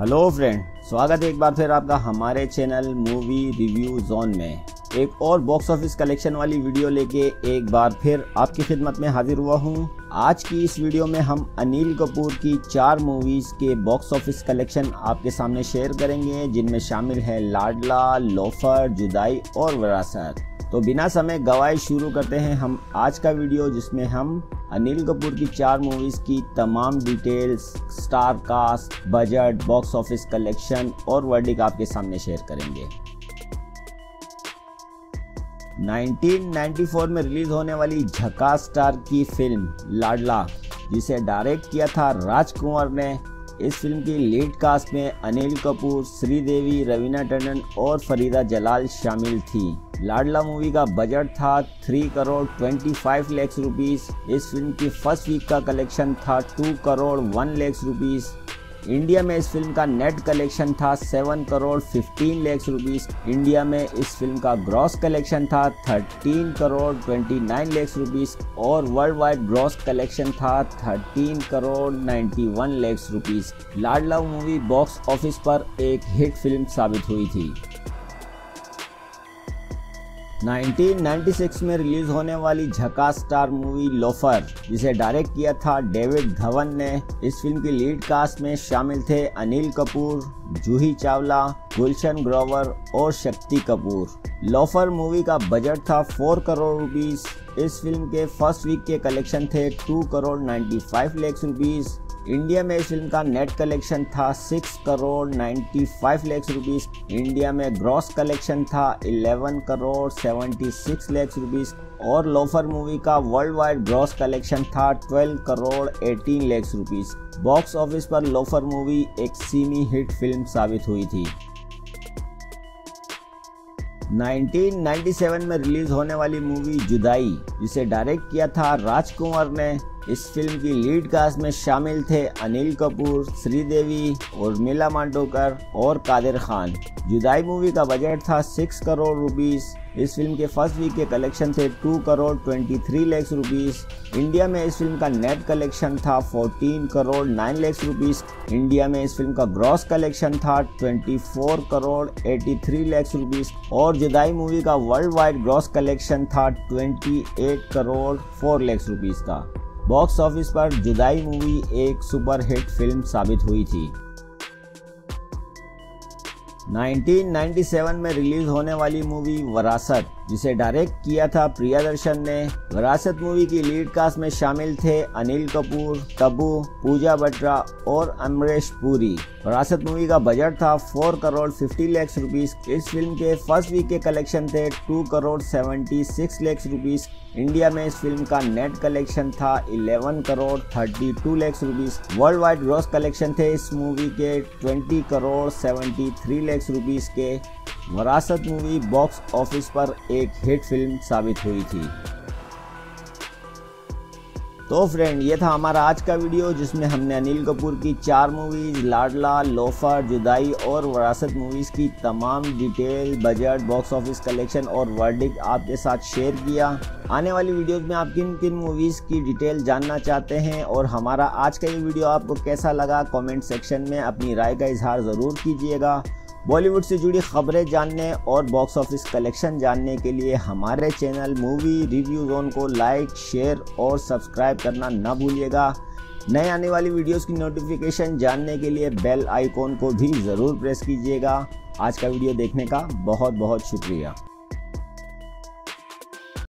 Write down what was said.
Hello friend स्वागत है एक बार फिर आपका हमारे चैनल मूवी रिव्यू जोन में। एक और बॉक्स ऑफ़िस कलेक्शन वाली वीडियो लेके एक बार फिर आपकी खिदमत में हाजिर हुआ हूँ। आज की इस वीडियो में हम अनिल कपूर की चार मूवीज़ के बॉक्स ऑफ़िस कलेक्शन आपके सामने शेयर करेंगे, जिनमें शामिल है लाडला, लोफर, जुदाई और वरासत। तो बिना समय गवाए शुरू करते हैं हम आज का वीडियो, जिसमें हम अनिल कपूर की चार मूवीज़ की तमाम details star cast budget box office collection और वर्डिक आपके सामने शेयर करेंगे। 1994 में रिलीज़ होने वाली झका स्टार की फ़िल्म लाडला, जिसे डायरेक्ट किया था राजकुमार ने। इस फ़िल्म की लीड कास्ट में अनिल कपूर, श्रीदेवी, रवीना टंडन और फरीदा जलाल शामिल थी। लाडला मूवी का बजट था three crore twenty five lakhs rupees. इस फ़िल्म की फ़र्स्ट वीक का कलेक्शन था two crore one lakhs rupees. India में इस फ़िल्म का नेट कलेक्शन था seven crore fifteen lakhs rupees. India में इस फ़िल्म का ग्रॉस कलेक्शन था thirteen crore twenty nine lakhs rupees. और वर्ल्ड वाइड ग्रॉस कलेक्शन था thirteen crore ninety one lakhs rupees. Ladla movie box office पर एक hit film साबित हुई थी। 1996 में रिलीज़ होने वाली झका स्टार मूवी लोफर, जिसे डायरेक्ट किया था डेविड धवन ने। इस फ़िल्म की लीड कास्ट में शामिल थे अनिल कपूर, जूही चावला, गुलशन ग्रोवर और शक्ति कपूर। लोफर मूवी का बजट था फोर करोड़ रुपीस। इस फ़िल्म के फ़र्स्ट वीक के कलेक्शन थे two crore ninety five lakhs rupees. India में इस फ़िल्म का नेट कलेक्शन था six crore ninety five lakhs rupees. India में ग्रॉस कलेक्शन था eleven crore seventy six lakhs rupees. और लोफर मूवी का वर्ल्ड वाइड ग्रॉस कलेक्शन था twelve crore eighteen lakhs rupees. Box office पर loafer movie एक semi hit film साबित हुई थी। 1997 में रिलीज़ होने वाली मूवी जुदाई, जिसे डायरेक्ट किया था राजकुमार ने। इस फ़िल्म की लीड कास्ट में शामिल थे अनिल कपूर, श्रीदेवी उर्मिला मांडोकर और कादिर खान। जुदाई मूवी का बजट था सिक्स करोड़ रुपीस। इस फ़िल्म के फ़र्स्ट वीक के कलेक्शन थे two crore twenty three lakhs rupees. India में इस फ़िल्म का नेट कलेक्शन था fourteen crore nine lakhs rupees. India में इस फ़िल्म का ग्रॉस कलेक्शन था twenty four crore eighty three lakhs rupees. और जुदाई मूवी का वर्ल्ड वाइड ग्रॉस कलेक्शन था twenty eight crore four lakhs rupees का। बॉक्स ऑफ़िस पर जुदाई मूवी एक सुपरहिट फ़िल्म साबित हुई थी। 1997 में रिलीज़ होने वाली मूवी वरासत, जिसे डायरेक्ट किया था प्रिया दर्शन ने। वरासत मूवी की लीड कास्ट में शामिल थे अनिल कपूर, तब्बू, पूजा बट्रा और अमरेश पुरी। वरासत मूवी का बजट था four crore fifty lakhs rupees. इस फ़िल्म के फ़र्स्ट वीक के कलेक्शन थे two crore seventy six lakhs rupees. India में इस फ़िल्म का नेट कलेक्शन था 11 crore 32 lakhs rupees worldwide gross collection थे इस मूवी के 20 करोड़ 73 लैक्स रुपीस के वरासत मूवी बॉक्स ऑफ़िस पर एक हिट फ़िल्म साबित हुई थी। तो फ्रेंड ये था हमारा आज का वीडियो जिसमें हमने अनिल कपूर की चार मूवीज़ लाडला, लोफर, जुदाई और वरासत मूवीज़ की तमाम detail budget box office collection और वर्डिक आपके साथ शेयर किया। आने वाली वीडियोस में आप किन किन मूवीज़ की डिटेल जानना चाहते हैं और हमारा आज का ये वीडियो आपको कैसा लगा कमेंट सेक्शन में अपनी राय का इजहार ज़रूर कीजिएगा। बॉलीवुड से जुड़ी खबरें जानने और बॉक्स ऑफ़िस कलेक्शन जानने के लिए हमारे चैनल मूवी रिव्यू जोन को लाइक शेयर और सब्सक्राइब करना ना भूलिएगा। नए आने वाली वीडियोस की नोटिफिकेशन जानने के लिए बेल आइकॉन को भी ज़रूर प्रेस कीजिएगा। आज का वीडियो देखने का बहुत बहुत शुक्रिया।